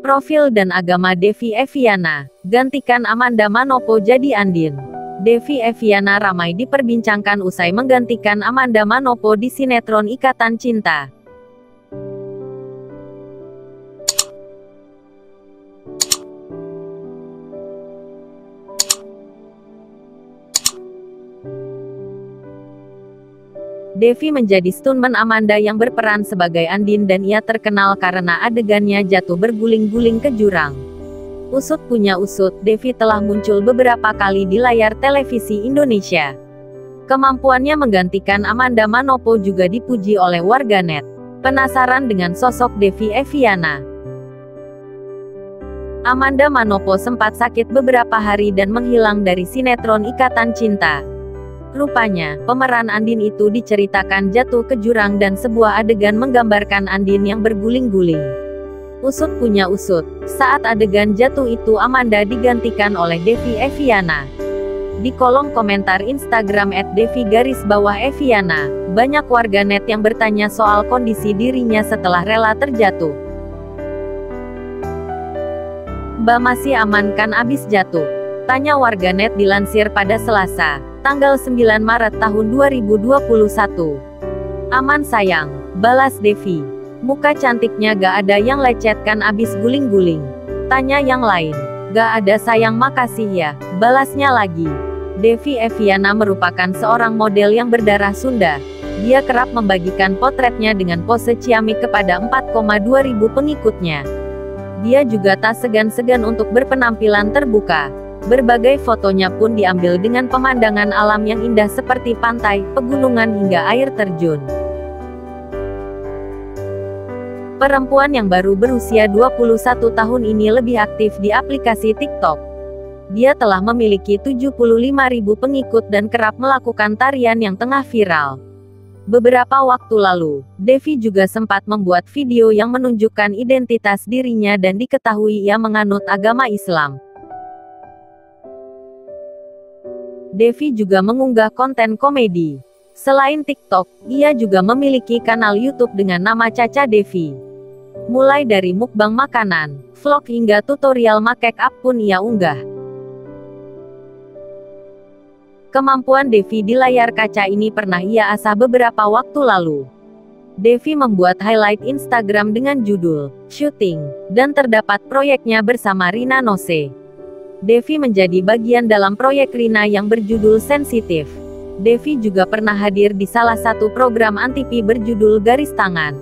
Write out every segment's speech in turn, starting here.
Profil dan agama Devi Eviana, gantikan Amanda Manopo jadi Andin. Devi Eviana ramai diperbincangkan usai menggantikan Amanda Manopo di sinetron Ikatan Cinta. Devi menjadi stuntman Amanda yang berperan sebagai Andin dan ia terkenal karena adegannya jatuh berguling-guling ke jurang. Usut punya usut, Devi telah muncul beberapa kali di layar televisi Indonesia. Kemampuannya menggantikan Amanda Manopo juga dipuji oleh warganet. Penasaran dengan sosok Devi Eviana? Amanda Manopo sempat sakit beberapa hari dan menghilang dari sinetron Ikatan Cinta. Rupanya, pemeran Andin itu diceritakan jatuh ke jurang dan sebuah adegan menggambarkan Andin yang berguling-guling. Usut punya usut, saat adegan jatuh itu Amanda digantikan oleh Devi Eviana. Di kolom komentar Instagram at Devi garis bawah Eviana, banyak warganet yang bertanya soal kondisi dirinya setelah rela terjatuh. Mbak masih aman kan abis jatuh? Tanya warganet dilansir pada Selasa tanggal 9 Maret tahun 2021. Aman sayang, balas Devi. Muka cantiknya gak ada yang lecet kan abis guling-guling. Tanya yang lain. Gak ada sayang makasih ya, balasnya lagi. Devi Eviana merupakan seorang model yang berdarah Sunda. Dia kerap membagikan potretnya dengan pose ciamik kepada 4,2 ribu pengikutnya. Dia juga tak segan-segan untuk berpenampilan terbuka. Berbagai fotonya pun diambil dengan pemandangan alam yang indah seperti pantai, pegunungan hingga air terjun. Perempuan yang baru berusia 21 tahun ini lebih aktif di aplikasi TikTok. Dia telah memiliki 75.000 pengikut dan kerap melakukan tarian yang tengah viral. Beberapa waktu lalu, Devi juga sempat membuat video yang menunjukkan identitas dirinya dan diketahui ia menganut agama Islam. Devi juga mengunggah konten komedi. Selain TikTok, ia juga memiliki kanal YouTube dengan nama Caca Devi. Mulai dari mukbang makanan, vlog hingga tutorial make up pun ia unggah. Kemampuan Devi di layar kaca ini pernah ia asah beberapa waktu lalu. Devi membuat highlight Instagram dengan judul "Shooting" dan terdapat proyeknya bersama Rina Nose. Devi menjadi bagian dalam proyek Rina yang berjudul Sensitif. Devi juga pernah hadir di salah satu program antipi berjudul Garis Tangan.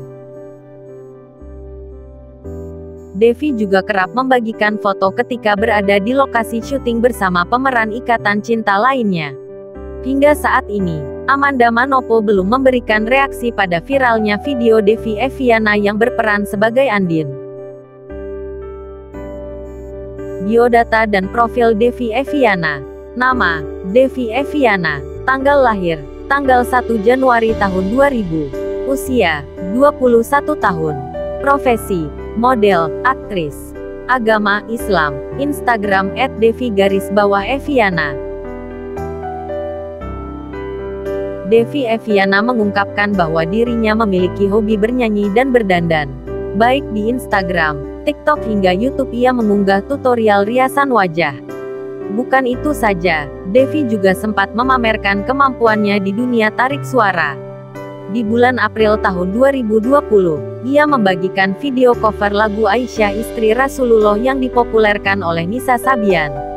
Devi juga kerap membagikan foto ketika berada di lokasi syuting bersama pemeran ikatan cinta lainnya. Hingga saat ini, Amanda Manopo belum memberikan reaksi pada viralnya video Devi Eviana yang berperan sebagai Andin biodata dan profil Devi Eviana. Nama, Devi Eviana. Tanggal lahir, tanggal 1 Januari tahun 2000. Usia, 21 tahun. Profesi, model, aktris. Agama Islam, Instagram at Devi garis bawah Eviana. Devi Eviana mengungkapkan bahwa dirinya memiliki hobi bernyanyi dan berdandan. Baik di Instagram, TikTok hingga YouTube ia mengunggah tutorial riasan wajah. Bukan itu saja, Devi juga sempat memamerkan kemampuannya di dunia tarik suara. Di bulan April tahun 2020, ia membagikan video cover lagu Aisyah istri Rasulullah yang dipopulerkan oleh Nisa Sabian.